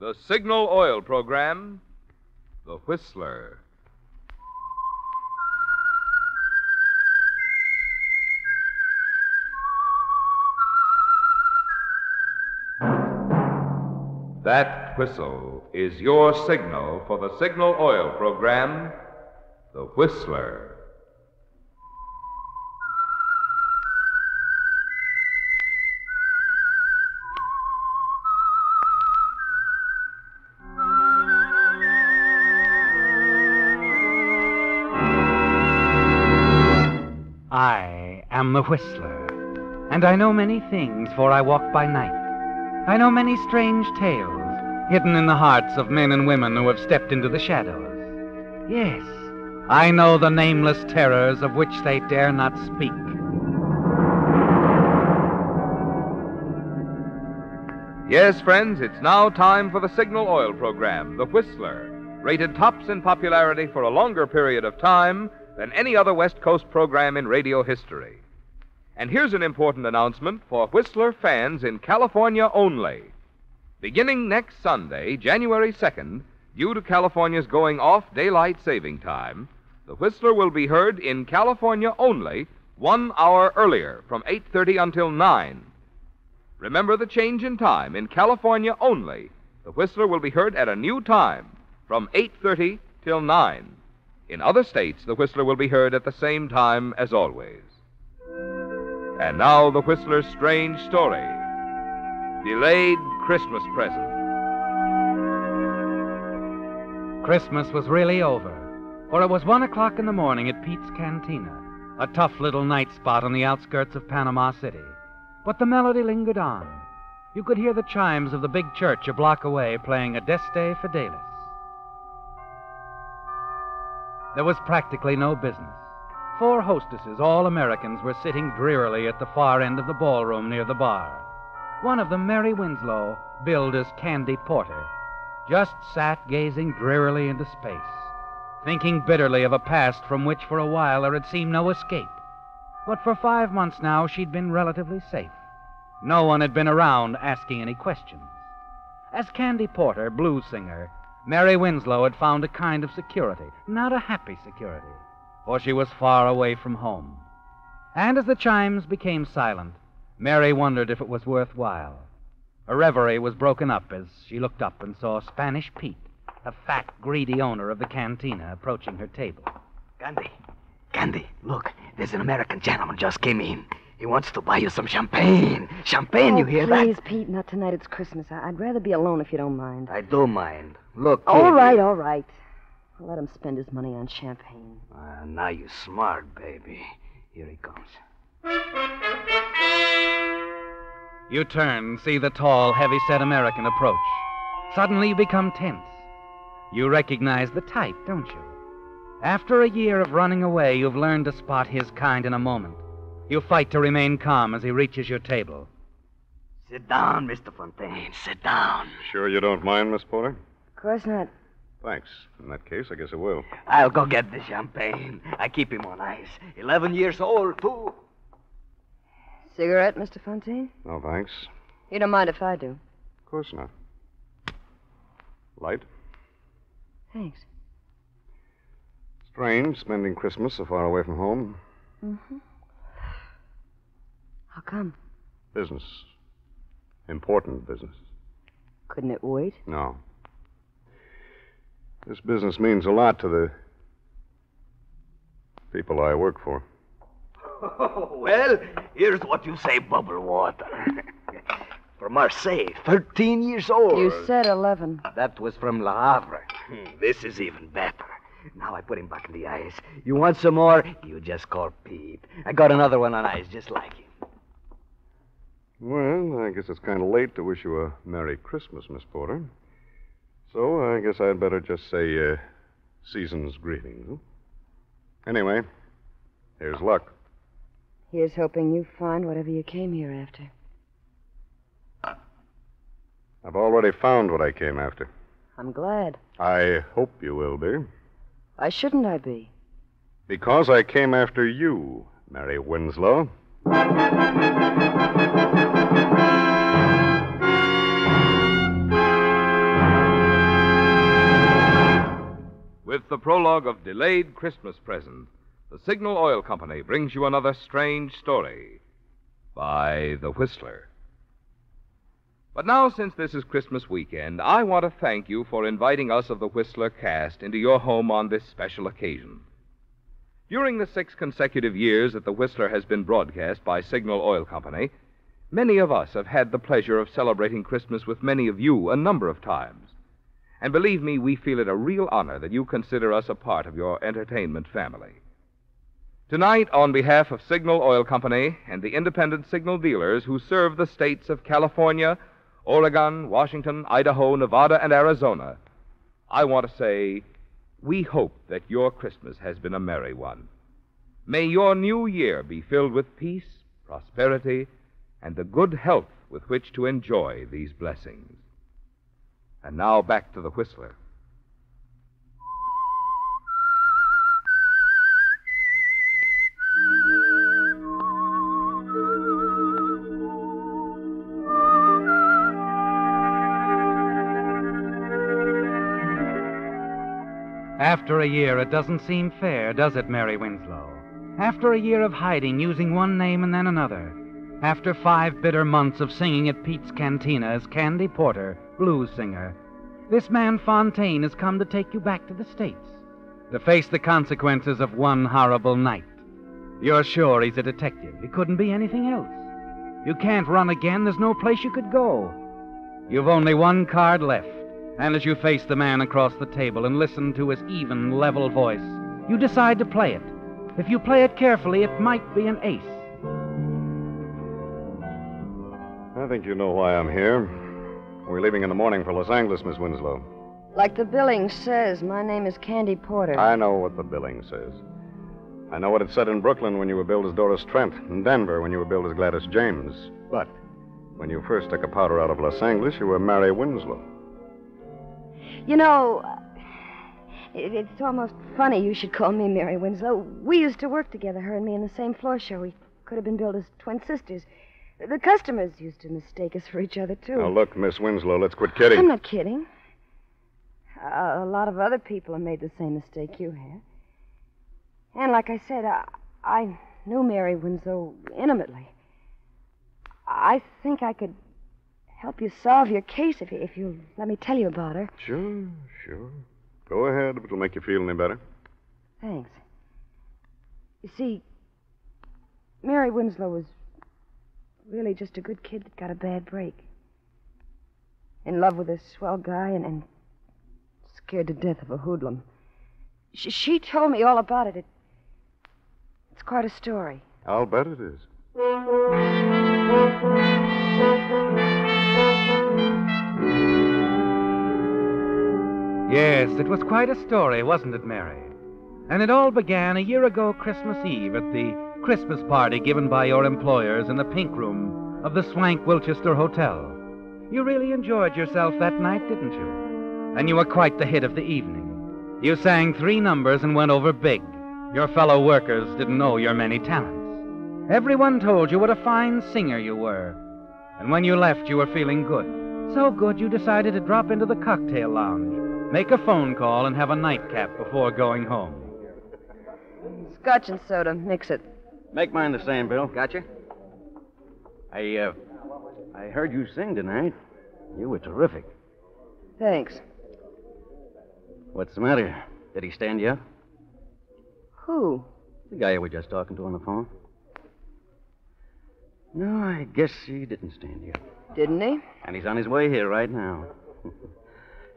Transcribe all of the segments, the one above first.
The Signal Oil Program, The Whistler. That whistle is your signal for the Signal Oil Program, The Whistler. The Whistler, and I know many things, for I walk by night. I know many strange tales hidden in the hearts of men and women who have stepped into the shadows. Yes, I know the nameless terrors of which they dare not speak. Yes, friends, it's now time for the Signal Oil Program, The Whistler, rated tops in popularity for a longer period of time than any other West Coast program in radio history. And here's an important announcement for Whistler fans in California only. Beginning next Sunday, January 2nd, due to California's going off daylight saving time, the Whistler will be heard in California only 1 hour earlier from 8:30 until 9. Remember the change in time in California only. The Whistler will be heard at a new time from 8:30 till 9. In other states, the Whistler will be heard at the same time as always. And now the Whistler's strange story. Delayed Christmas present. Christmas was really over, for it was one o'clock in the morning at Pete's Cantina, a tough little night spot on the outskirts of Panama City. But the melody lingered on. You could hear the chimes of the big church a block away playing Adeste Fidelis. There was practically no business. Four hostesses, all Americans, were sitting drearily at the far end of the ballroom near the bar. One of them, Mary Winslow, billed as Candy Porter, just sat gazing drearily into space, thinking bitterly of a past from which for a while there had seemed no escape. But for five months now, she'd been relatively safe. No one had been around asking any questions. As Candy Porter, blues singer, Mary Winslow had found a kind of security, not a happy security, for she was far away from home. And as the chimes became silent, Mary wondered if it was worthwhile. Her reverie was broken up as she looked up and saw Spanish Pete, the fat, greedy owner of the cantina, approaching her table. Candy, Candy, look, there's an American gentleman just came in. He wants to buy you some champagne. Champagne, oh, you hear please, that? Please, Pete, not tonight. It's Christmas. I- I'd rather be alone if you don't mind. I do mind. Look. All kid, right, you- all right. I'll let him spend his money on champagne. Ah, now you're smart, baby. Here he comes. You turn, see the tall, heavy-set American approach. Suddenly you become tense. You recognize the type, don't you? After a year of running away, you've learned to spot his kind in a moment. You fight to remain calm as he reaches your table. Sit down, Mr. Fontaine. Sit down. Sure you don't mind, Miss Porter? Of course not. Thanks. In that case, I guess I will. I'll go get the champagne. I keep him on ice. Eleven years old, too. Cigarette, Mr. Fontaine? No, thanks. You don't mind if I do. Of course not. Light? Thanks. Strange, spending Christmas so far away from home. Mm-hmm. How come? Business. Important business. Couldn't it wait? No. This business means a lot to the people I work for. well, here's what you say, bubble water. from Marseille, 13 years old. You said 11. That was from Le Havre. Hmm, This is even better. Now I put him back in the ice. You want some more? You just call Pete. I got another one on ice just like him. Well, I guess it's kind of late to wish you a Merry Christmas, Miss Porter. So I guess I'd better just say uh, season's greetings. Anyway, here's luck. Here's hoping you find whatever you came here after. I've already found what I came after. I'm glad. I hope you will be. Why shouldn't I be? Because I came after you, Mary Winslow. The prologue of Delayed Christmas Present, the Signal Oil Company brings you another strange story by The Whistler. But now, since this is Christmas weekend, I want to thank you for inviting us of the Whistler cast into your home on this special occasion. During the six consecutive years that the Whistler has been broadcast by Signal Oil Company, many of us have had the pleasure of celebrating Christmas with many of you a number of times. And believe me, we feel it a real honor that you consider us a part of your entertainment family. Tonight, on behalf of Signal Oil Company and the independent signal dealers who serve the states of California, Oregon, Washington, Idaho, Nevada, and Arizona, I want to say we hope that your Christmas has been a merry one. May your new year be filled with peace, prosperity, and the good health with which to enjoy these blessings. And now back to the Whistler. After a year, it doesn't seem fair, does it, Mary Winslow? After a year of hiding, using one name and then another. After five bitter months of singing at Pete's Cantina as Candy Porter, blues singer, this man Fontaine has come to take you back to the States to face the consequences of one horrible night. You're sure he's a detective. He couldn't be anything else. You can't run again. There's no place you could go. You've only one card left. And as you face the man across the table and listen to his even, level voice, you decide to play it. If you play it carefully, it might be an ace. I think you know why I'm here. We're leaving in the morning for Los Angeles, Miss Winslow. Like the billing says, my name is Candy Porter. I know what the billing says. I know what it said in Brooklyn when you were billed as Doris Trent, in Denver when you were billed as Gladys James. But when you first took a powder out of Los Angeles, you were Mary Winslow. You know, it's almost funny you should call me Mary Winslow. We used to work together, her and me, in the same floor show. We could have been billed as twin sisters. The customers used to mistake us for each other, too. Now, look, Miss Winslow, let's quit kidding. I'm not kidding. A, a lot of other people have made the same mistake you have. And like I said, I, I knew Mary Winslow intimately. I think I could help you solve your case if you, if you'll let me tell you about her. Sure, sure. Go ahead if it'll make you feel any better. Thanks. You see, Mary Winslow was really just a good kid that got a bad break. In love with a swell guy and, and scared to death of a hoodlum. She, she told me all about it. it. It's quite a story. I'll bet it is. Yes, it was quite a story, wasn't it, Mary? And it all began a year ago, Christmas Eve, at the Christmas party given by your employers in the pink room of the Swank Wilchester Hotel. You really enjoyed yourself that night, didn't you? And you were quite the hit of the evening. You sang three numbers and went over big. Your fellow workers didn't know your many talents. Everyone told you what a fine singer you were. And when you left, you were feeling good. So good you decided to drop into the cocktail lounge, make a phone call, and have a nightcap before going home. Scotch and soda. Mix it. Make mine the same, Bill. Gotcha. I, uh, I heard you sing tonight. You were terrific. Thanks. What's the matter? Did he stand you up? Who? The guy you were just talking to on the phone. No, I guess he didn't stand you up. Didn't he? And he's on his way here right now.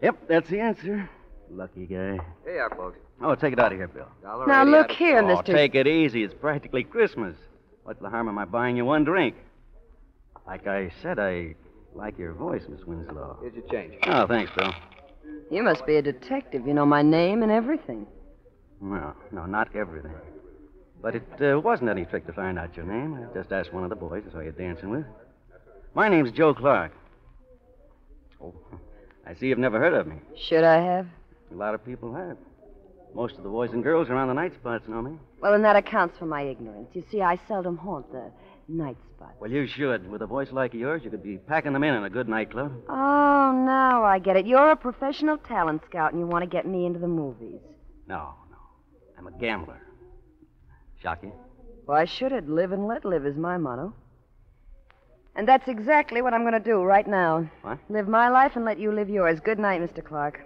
yep, that's the answer. Lucky guy. Here you are, folks. Oh, take it out of here, Bill. Dollar Now look here, oh, Mister. take it easy. It's practically Christmas. What's the harm of my buying you one drink? Like I said, I like your voice, Miss Winslow. Here's your change. Oh, thanks, Bill. You must be a detective. You know my name and everything. No, no, not everything. But it uh, wasn't any trick to find out your name. I just asked one of the boys I saw you dancing with. My name's Joe Clark. Oh, I see you've never heard of me. Should I have? A lot of people have. Most of the boys and girls around the night spots know me. Well, then that accounts for my ignorance. You see, I seldom haunt the night spots. Well, you should. With a voice like yours, you could be packing them in in a good nightclub. Oh, now I get it. You're a professional talent scout and you want to get me into the movies. No, no. I'm a gambler. Shock you? Why should it? Live and let live is my motto. And that's exactly what I'm going to do right now. What? Live my life and let you live yours. Good night, Mr. Clark.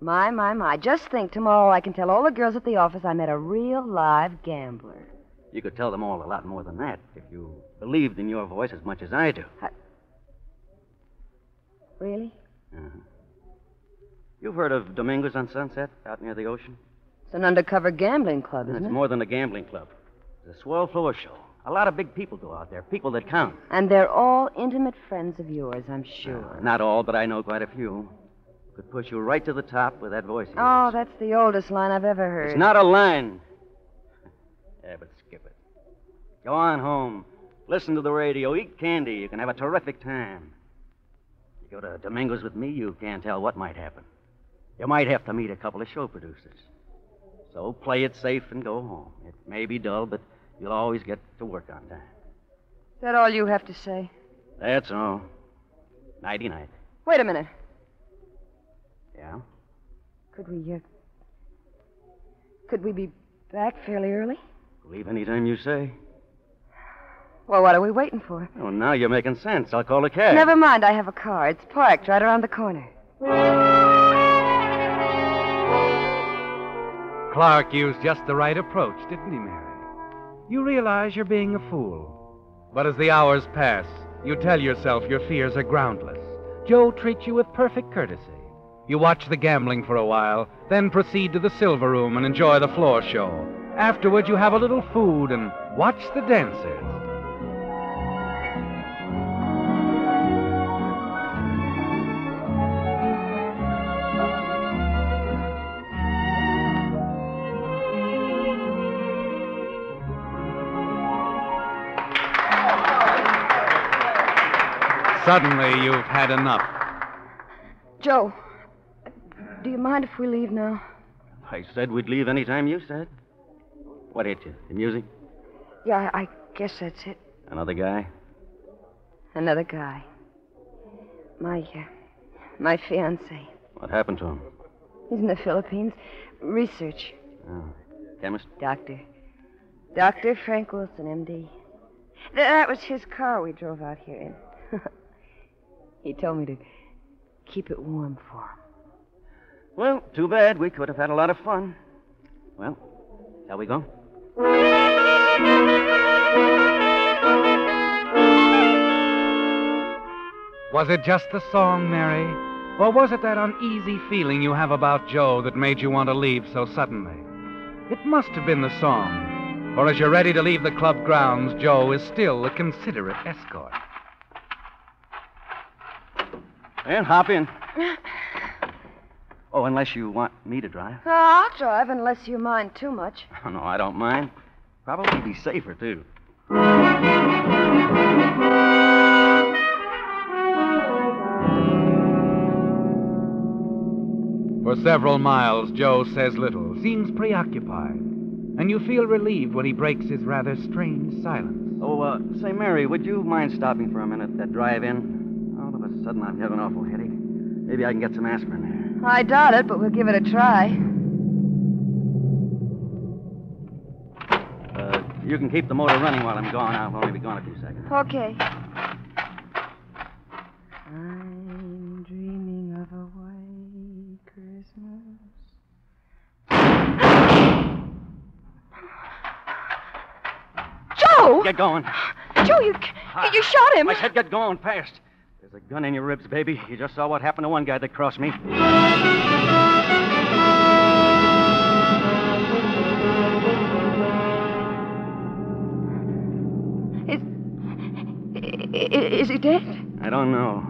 My, my, my. Just think tomorrow I can tell all the girls at the office I met a real live gambler. You could tell them all a lot more than that if you believed in your voice as much as I do. Really? Uh-huh. You've heard of Domingos on Sunset out near the ocean? It's an undercover gambling club, isn't It's it? It's more than a gambling club. It's a swell floor show. A lot of big people go out there, people that count. And they're all intimate friends of yours, I'm sure. Not all, but I know quite a few. Could push you right to the top with that voice. of Oh, yours. that's the oldest line I've ever heard. It's not a line. yeah, but skip it. Go on home. Listen to the radio. Eat candy. You can have a terrific time. You go to Domingo's with me, you can't tell what might happen. You might have to meet a couple of show producers. So play it safe and go home. It may be dull, but you'll always get to work on time. Is that all you have to say? That's all. Nighty night. Wait a minute. Yeah? Could we, uh. Could we be back fairly early? Leave any time you say. Well, what are we waiting for? Oh, now you're making sense. I'll call a cab. Never mind, I have a car. It's parked right around the corner. Clark used just the right approach, didn't he, Mary? You realize you're being a fool. But as the hours pass, you tell yourself your fears are groundless. Joe treats you with perfect courtesy. You watch the gambling for a while, then proceed to the silver room and enjoy the floor show. Afterward, you have a little food and watch the dancers. Suddenly, you've had enough. Joe, do you mind if we leave now? I said we'd leave any time you said. What hit you? The music? Yeah, I I guess that's it. Another guy? Another guy. My, uh, my fiance. What happened to him? He's in the Philippines. Research. Oh, chemist? Doctor. Dr. Frank Wilson, M.D. Th- that was his car we drove out here in. he told me to keep it warm for him. Well, too bad. We could have had a lot of fun. Well, shall we go? Was it just the song, Mary? Or was it that uneasy feeling you have about Joe that made you want to leave so suddenly? It must have been the song. For as you're ready to leave the club grounds, Joe is still a considerate escort. Well, hop in. Oh, unless you want me to drive. Oh, I'll drive unless you mind too much. Oh, no, I don't mind. Probably be safer, too. For several miles, Joe says little, seems preoccupied, and you feel relieved when he breaks his rather strange silence. Oh, uh, say, Mary, would you mind stopping for a minute, at that drive in? All of a sudden, I'm having an awful headache. Maybe I can get some aspirin there. I doubt it, but we'll give it a try. Uh, you can keep the motor running while I'm gone. I'll only be gone a few seconds. Okay. I'm dreaming of a white Christmas. Joe! Get going. Joe, you, you shot him. I said get going fast. There's a gun in your ribs, baby. You just saw what happened to one guy that crossed me. Is, is he dead? I don't know.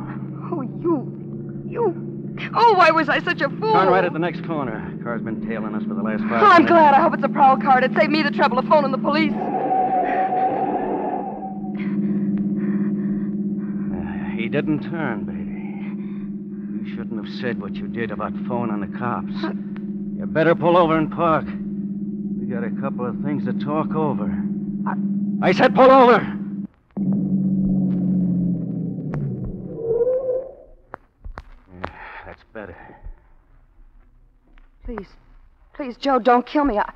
Oh, you. You. Oh, why was I such a fool? Turn right at the next corner. Car's been tailing us for the last five Oh, I'm minutes. glad. I hope it's a prowl car. It saved me the trouble of phoning the police. Didn't turn, baby. You shouldn't have said what you did about phoning the cops. You better pull over and park. We got a couple of things to talk over. I said pull over. Yeah, that's better. Please. Please, Joe, don't kill me. I,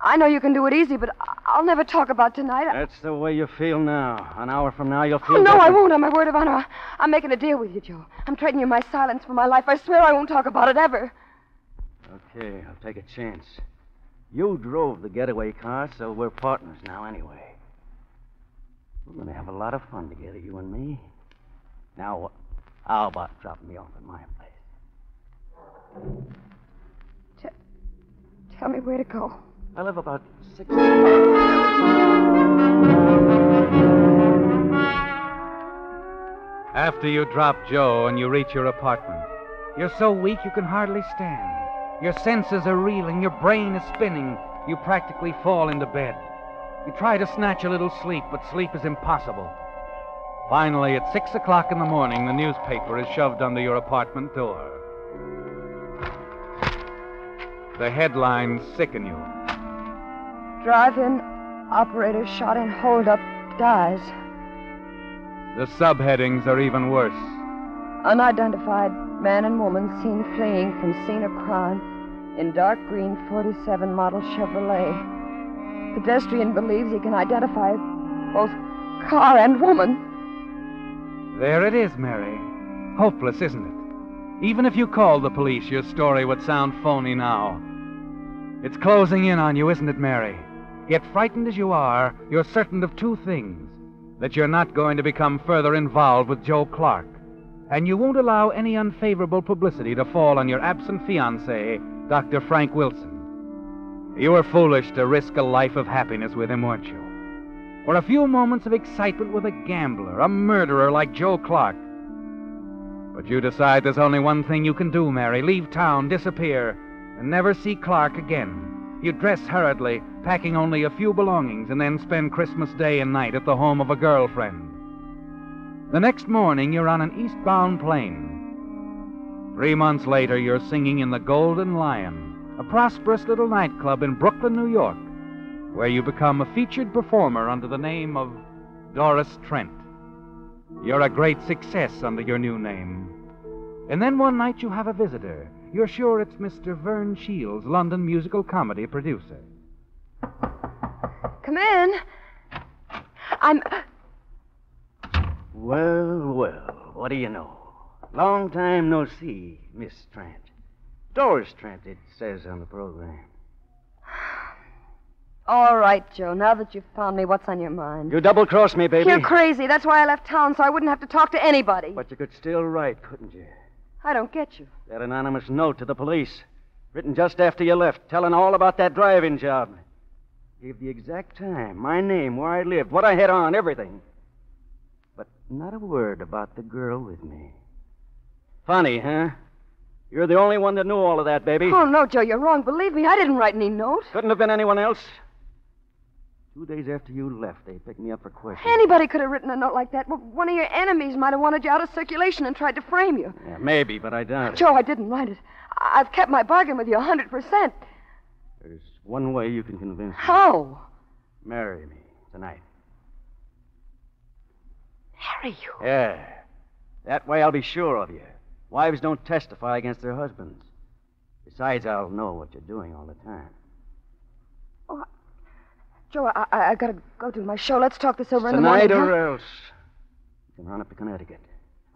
I know you can do it easy, but I- I'll never talk about tonight. That's the way you feel now. An hour from now, you'll feel Oh, no, I won't, on my word of honor. I'm making a deal with you, Joe. I'm trading you my silence for my life. I swear I won't talk about it ever. Okay, I'll take a chance. You drove the getaway car, so we're partners now anyway. We're going to have a lot of fun together, you and me. Now, how about dropping me off at my place? Tell me where to go. I live about six. After you drop Joe and you reach your apartment, you're so weak you can hardly stand. Your senses are reeling, your brain is spinning. You practically fall into bed. You try to snatch a little sleep, but sleep is impossible. Finally, at six o'clock in the morning, the newspaper is shoved under your apartment door. The headlines sicken you. Drive-in operator shot in holdup dies. The subheadings are even worse. Unidentified man and woman seen fleeing from scene of crime in dark green 47 model Chevrolet. Pedestrian believes he can identify both car and woman. There it is, Mary. Hopeless, isn't it? Even if you called the police, your story would sound phony now. It's closing in on you, isn't it, Mary? Yet, frightened as you are, you're certain of two things that you're not going to become further involved with Joe Clark, and you won't allow any unfavorable publicity to fall on your absent fiancé, Dr. Frank Wilson. You were foolish to risk a life of happiness with him, weren't you? For a few moments of excitement with a gambler, a murderer like Joe Clark. But you decide there's only one thing you can do, Mary leave town, disappear, and never see Clark again. You dress hurriedly, packing only a few belongings, and then spend Christmas Day and night at the home of a girlfriend. The next morning, you're on an eastbound plane. Three months later, you're singing in the Golden Lion, a prosperous little nightclub in Brooklyn, New York, where you become a featured performer under the name of Doris Trent. You're a great success under your new name. And then one night you have a visitor. You're sure it's Mr. Vern Shields, London musical comedy producer. Come in. I'm. Uh, well, well, what do you know? Long time no see, Miss Trent. Doris Trent, it says on the program. All right, Joe. Now that you've found me, what's on your mind? You double crossed me, baby. You're crazy. That's why I left town, so I wouldn't have to talk to anybody. But you could still write, couldn't you? I don't get you. That anonymous note to the police, written just after you left, telling all about that driving job. Gave the exact time, my name, where I lived, what I had on, everything. But not a word about the girl with me. Funny, huh? You're the only one that knew all of that, baby. Oh, no, Joe, you're wrong. Believe me, I didn't write any note. Couldn't have been anyone else. Two days after you left, they picked me up for questioning. Anybody could have written a note like that. Well, One of your enemies might have wanted you out of circulation and tried to frame you. Yeah, maybe, but I doubt it. Joe, I didn't write it. I've kept my bargain with you a 100%. There's one way you can convince me. How? Marry me tonight. Marry you. Yeah. That way I'll be sure of you. Wives don't testify against their husbands. Besides, I'll know what you're doing all the time. Joe, I, I, I gotta go to my show. Let's talk this over in the Tonight morning. or huh? else. You can run up to Connecticut.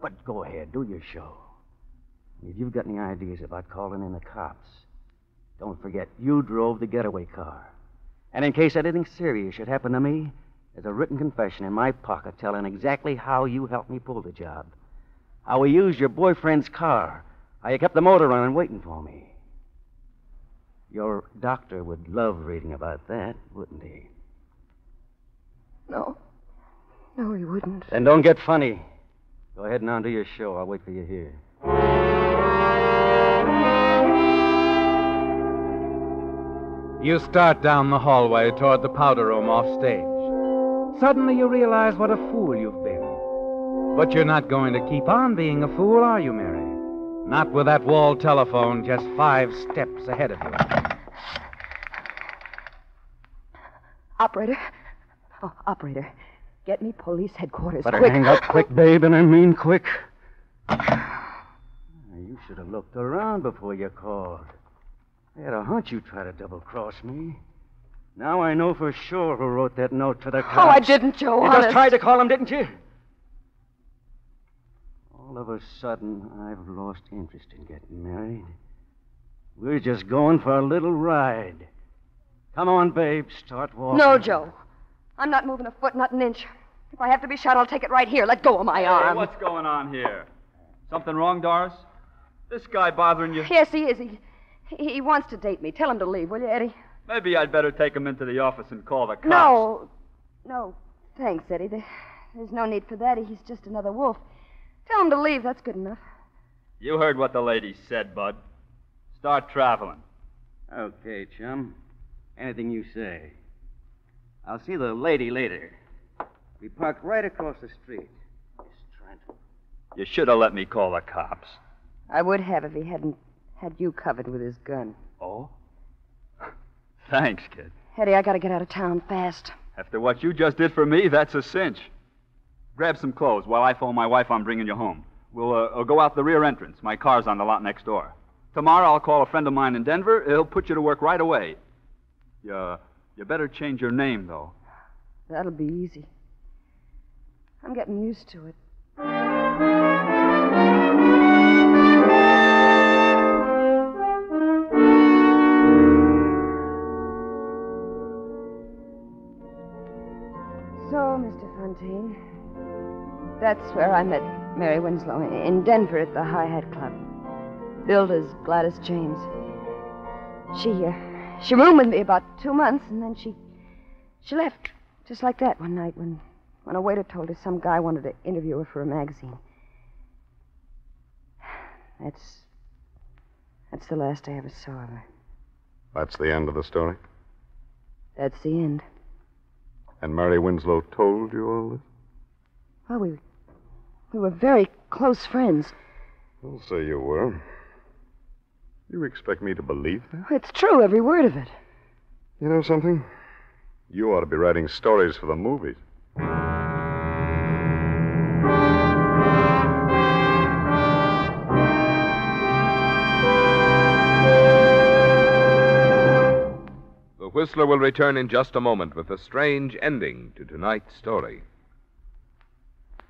But go ahead, do your show. If you've got any ideas about calling in the cops, don't forget you drove the getaway car. And in case anything serious should happen to me, there's a written confession in my pocket telling exactly how you helped me pull the job. How we used your boyfriend's car. How you kept the motor running waiting for me. Your doctor would love reading about that, wouldn't he? No. No, he wouldn't. Then don't get funny. Go ahead and on to your show. I'll wait for you here. You start down the hallway toward the powder room off stage. Suddenly you realize what a fool you've been. But you're not going to keep on being a fool, are you, Mary? Not with that wall telephone just five steps ahead of you. Operator. Oh, operator. Get me police headquarters. Better quick. hang up quick, babe, and I mean quick. You should have looked around before you called. I had a hunch you'd try to double cross me. Now I know for sure who wrote that note to the cops. Oh, I didn't, Joe. You honest. just tried to call him, didn't you? All of a sudden, I've lost interest in getting married. We're just going for a little ride. Come on, babe. Start walking. No, Joe. I'm not moving a foot, not an inch. If I have to be shot, I'll take it right here. Let go of my Hey, arm. what's going on here? Something wrong, Doris? This guy bothering you? Yes, he is. He, he he wants to date me. Tell him to leave, will you, Eddie? Maybe I'd better take him into the office and call the cops. No. No. Thanks, Eddie. There- There's no need for that. He's just another wolf. Tell him to leave. That's good enough. You heard what the lady said, Bud. Start traveling. Okay, chum. Anything you say. I'll see the lady later. We parked right across the street. Miss Trent. You should have let me call the cops. I would have if he hadn't had you covered with his gun. Oh? Thanks, kid. Eddie, I gotta get out of town fast. After what you just did for me, that's a cinch. Grab some clothes while I phone my wife I'm bringing you home. We'll uh, uh, go out the rear entrance. My car's on the lot next door. Tomorrow I'll call a friend of mine in Denver. He'll put you to work right away. You, you better change your name, though. That'll be easy. I'm getting used to it. So, Mr. Fontaine, that's where I met Mary Winslow in Denver at the High Hat Club. Billed as Gladys James. She, uh, she roomed with me about two months, and then she, she left just like that one night when, when a waiter told her some guy wanted to interview her for a magazine. That's, that's the last I ever saw of her. That's the end of the story. That's the end. And Mary Winslow told you all this? Well, we, we were very close friends. I'll say you were. You expect me to believe that? It's true, every word of it. You know something? You ought to be writing stories for the movies. The Whistler will return in just a moment with a strange ending to tonight's story.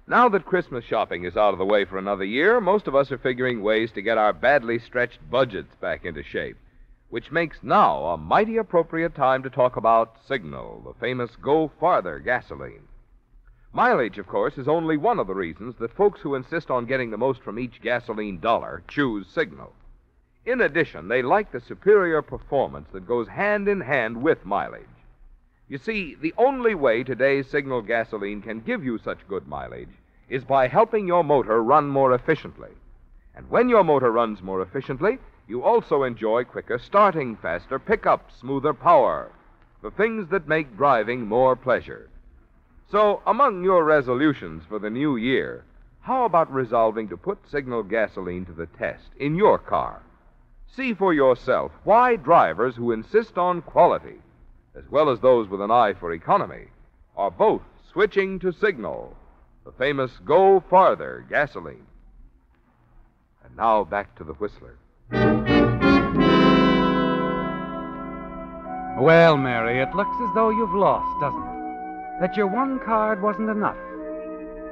Now that Christmas shopping is out of the way for another year, most of us are figuring ways to get our badly stretched budgets back into shape, which makes now a mighty appropriate time to talk about Signal, the famous Go Farther gasoline. Mileage, of course, is only one of the reasons that folks who insist on getting the most from each gasoline dollar choose Signal. In addition, they like the superior performance that goes hand in hand with mileage. You see, the only way today's Signal gasoline can give you such good mileage is by helping your motor run more efficiently. And when your motor runs more efficiently, you also enjoy quicker starting, faster pickup, smoother power, the things that make driving more pleasure. So, among your resolutions for the new year, how about resolving to put Signal gasoline to the test in your car? See for yourself why drivers who insist on quality, as well as those with an eye for economy, are both switching to Signal, the famous Go Farther gasoline. And now back to the Whistler. Well, Mary, it looks as though you've lost, doesn't it? That your one card wasn't enough.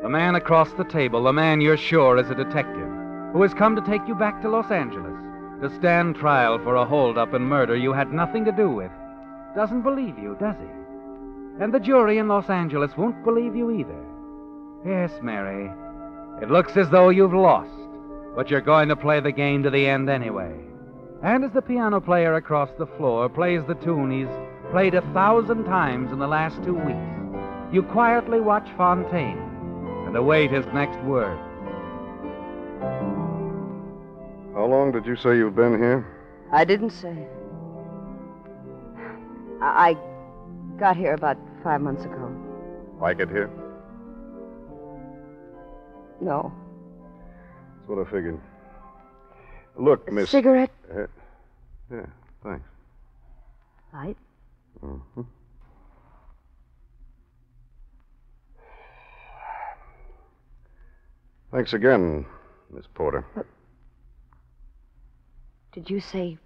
The man across the table, the man you're sure is a detective, who has come to take you back to Los Angeles to stand trial for a holdup and murder you had nothing to do with, doesn't believe you, does he? And the jury in Los Angeles won't believe you either. Yes, Mary, it looks as though you've lost, but you're going to play the game to the end anyway. And as the piano player across the floor plays the tune he's played a thousand times in the last two weeks, you quietly watch Fontaine and await his next word. How long did you say you've been here? I didn't say. I, I got here about five months ago. Like it here? No. That's what I figured. Look, A Miss. cigarette? Uh, yeah, thanks. Light? hmm Thanks again, Miss Porter. Did you say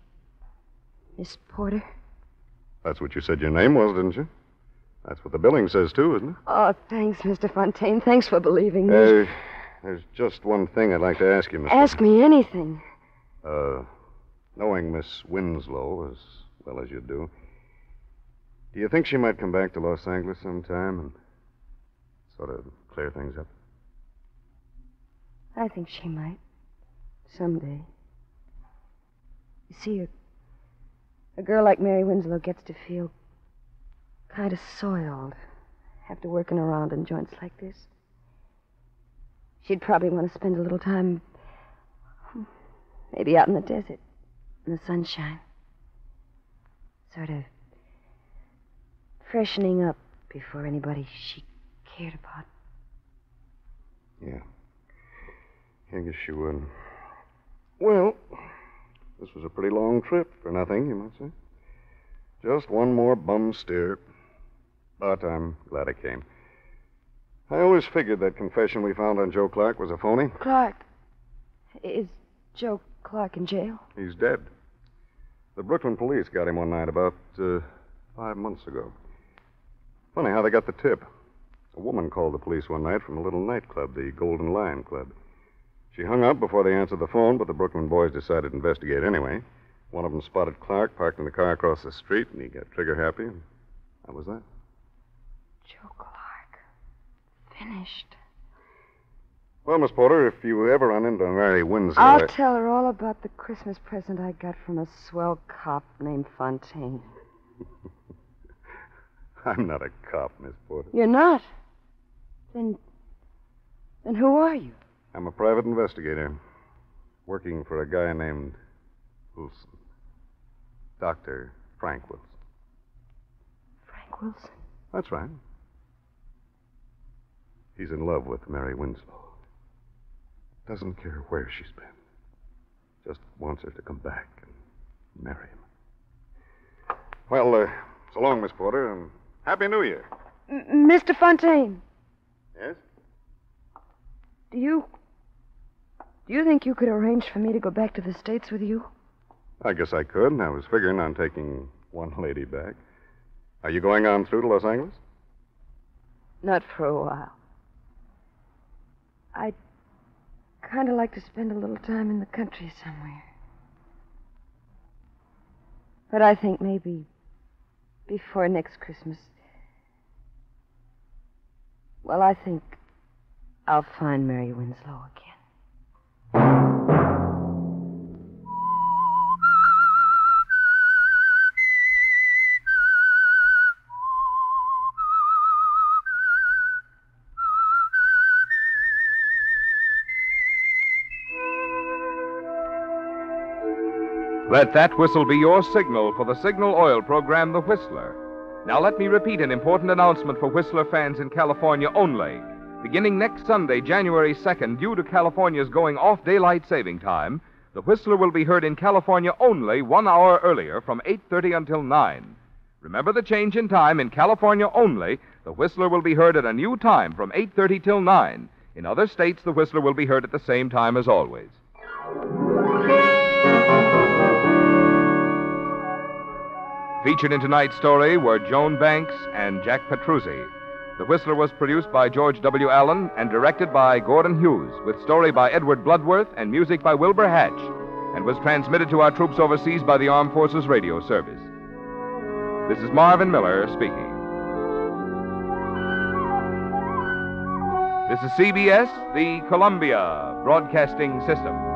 Miss Porter. That's what you said your name was, didn't you? That's what the billing says, too, isn't it? Oh, thanks, Mr. Fontaine. Thanks for believing me. Uh, there's just one thing I'd like to ask you, Miss. Ask me anything. Uh, knowing Miss Winslow as well as you do, do you think she might come back to Los Angeles sometime and sort of clear things up? I think she might. Someday. You see, a, a girl like Mary Winslow gets to feel kind of soiled after working around in joints like this. She'd probably want to spend a little time, maybe out in the desert, in the sunshine. Sort of freshening up before anybody she cared about. Yeah. I guess she would. Well, this was a pretty long trip for nothing, you might say. Just one more bum steer. But I'm glad I came. I always figured that confession we found on Joe Clark was a phony. Clark. Is Joe Clark in jail? He's dead. The Brooklyn police got him one night about uh, five months ago. Funny how they got the tip. A woman called the police one night from a little nightclub, the Golden Lion Club. She hung up before they answered the phone, but the Brooklyn boys decided to investigate anyway. One of them spotted Clark parked in the car across the street, and he got trigger happy, that was that. Joe Clark. Finished. Well, Miss Porter, if you ever run into Mary Winslow. I'll I- tell her all about the Christmas present I got from a swell cop named Fontaine. I'm not a cop, Miss Porter. You're not? Then. Then who are you? I'm a private investigator working for a guy named Wilson. Dr. Frank Wilson. Frank Wilson. That's right. He's in love with Mary Winslow. Doesn't care where she's been. Just wants her to come back and marry him. Well, uh, so long, Miss Porter, and Happy New Year. M- Mr. Fontaine, Yes? do you. Do you think you could arrange for me to go back to the States with you? I guess I could. I was figuring on taking one lady back. Are you going on through to Los Angeles? Not for a while. I'd kind of like to spend a little time in the country somewhere. But I think maybe before next Christmas. Well, I think I'll find Mary Winslow again. Let that whistle be your signal for the Signal Oil program, The Whistler. Now, let me repeat an important announcement for Whistler fans in California only. Beginning next Sunday, January 2nd, due to California's going off daylight saving time, The Whistler will be heard in California only one hour earlier from 8.30 until 9. Remember the change in time in California only. The Whistler will be heard at a new time from 8.30 till 9. In other states, The Whistler will be heard at the same time as always. Featured in tonight's story were Joan Banks and Jack Petruzzi. The Whistler was produced by George W. Allen and directed by Gordon Hughes, with story by Edward Bloodworth and music by Wilbur Hatch, and was transmitted to our troops overseas by the Armed Forces Radio Service. This is Marvin Miller speaking. This is CBS, the Columbia Broadcasting System.